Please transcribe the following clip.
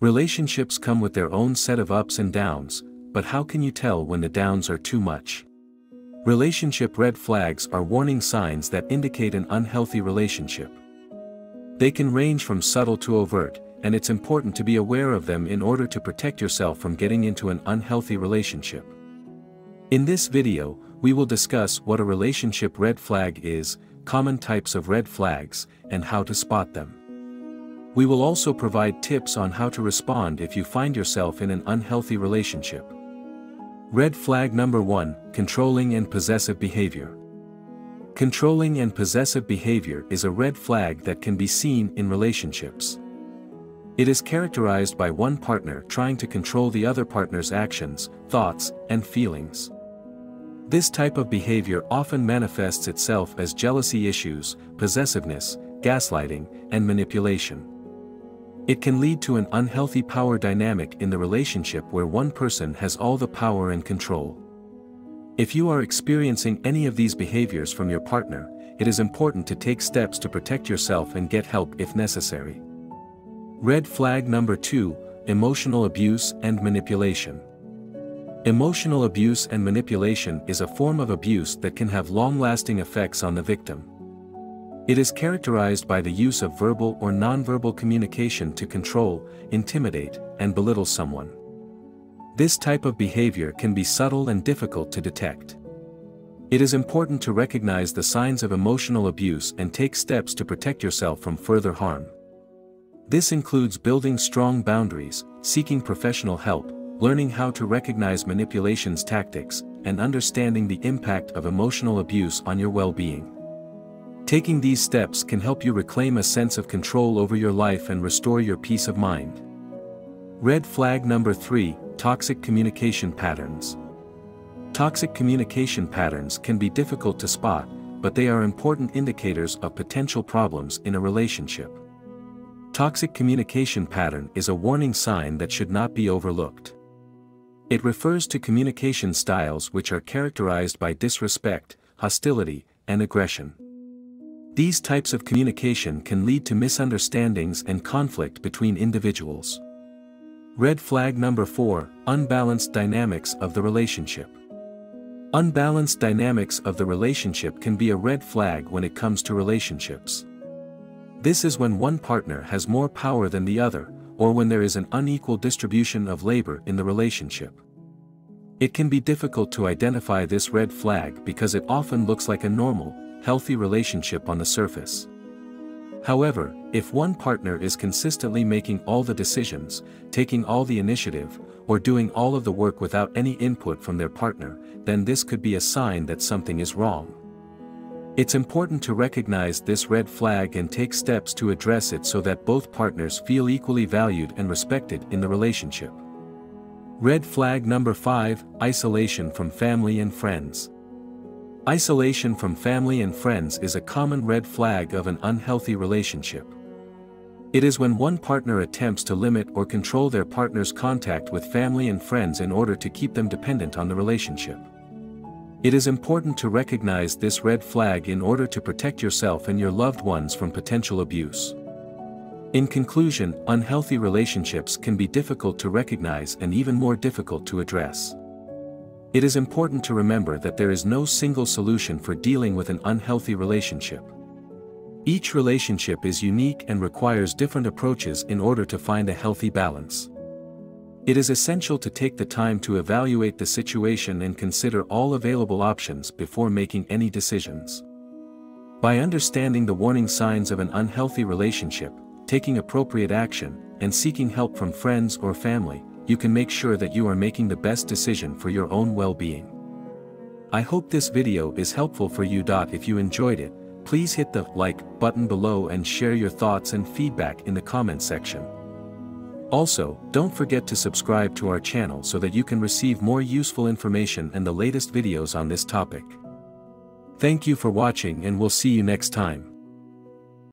Relationships come with their own set of ups and downs, but how can you tell when the downs are too much? Relationship red flags are warning signs that indicate an unhealthy relationship. They can range from subtle to overt, and it's important to be aware of them in order to protect yourself from getting into an unhealthy relationship. In this video, we will discuss what a relationship red flag is, common types of red flags, and how to spot them. We will also provide tips on how to respond if you find yourself in an unhealthy relationship. Red flag number 1 Controlling and possessive behavior. Controlling and possessive behavior is a red flag that can be seen in relationships. It is characterized by one partner trying to control the other partner's actions, thoughts, and feelings. This type of behavior often manifests itself as jealousy issues, possessiveness, gaslighting, and manipulation. It can lead to an unhealthy power dynamic in the relationship where one person has all the power and control. If you are experiencing any of these behaviors from your partner, it is important to take steps to protect yourself and get help if necessary. Red flag number 2, emotional abuse and manipulation. Emotional abuse and manipulation is a form of abuse that can have long-lasting effects on the victim. It is characterized by the use of verbal or nonverbal communication to control, intimidate, and belittle someone. This type of behavior can be subtle and difficult to detect. It is important to recognize the signs of emotional abuse and take steps to protect yourself from further harm. This includes building strong boundaries, seeking professional help, learning how to recognize manipulation's tactics, and understanding the impact of emotional abuse on your well-being. Taking these steps can help you reclaim a sense of control over your life and restore your peace of mind. Red flag number 3, Toxic Communication Patterns. Toxic communication patterns can be difficult to spot, but they are important indicators of potential problems in a relationship. Toxic communication pattern is a warning sign that should not be overlooked. It refers to communication styles which are characterized by disrespect, hostility, and aggression. These types of communication can lead to misunderstandings and conflict between individuals. Red flag number 4, Unbalanced dynamics of the relationship. Unbalanced dynamics of the relationship can be a red flag when it comes to relationships. This is when one partner has more power than the other, or when there is an unequal distribution of labor in the relationship. It can be difficult to identify this red flag because it often looks like a normal, healthy relationship on the surface. However, if one partner is consistently making all the decisions, taking all the initiative, or doing all of the work without any input from their partner, then this could be a sign that something is wrong. It's important to recognize this red flag and take steps to address it so that both partners feel equally valued and respected in the relationship. Red flag number 5 Isolation from family and friends. Isolation from family and friends is a common red flag of an unhealthy relationship. It is when one partner attempts to limit or control their partner's contact with family and friends in order to keep them dependent on the relationship. It is important to recognize this red flag in order to protect yourself and your loved ones from potential abuse. In conclusion, unhealthy relationships can be difficult to recognize and even more difficult to address. It is important to remember that there is no single solution for dealing with an unhealthy relationship. Each relationship is unique and requires different approaches in order to find a healthy balance. It is essential to take the time to evaluate the situation and consider all available options before making any decisions. By understanding the warning signs of an unhealthy relationship, taking appropriate action, and seeking help from friends or family, you can make sure that you are making the best decision for your own well-being. I hope this video is helpful for you. If you enjoyed it, please hit the like button below and share your thoughts and feedback in the comment section. Also, don't forget to subscribe to our channel so that you can receive more useful information and the latest videos on this topic. Thank you for watching and we'll see you next time.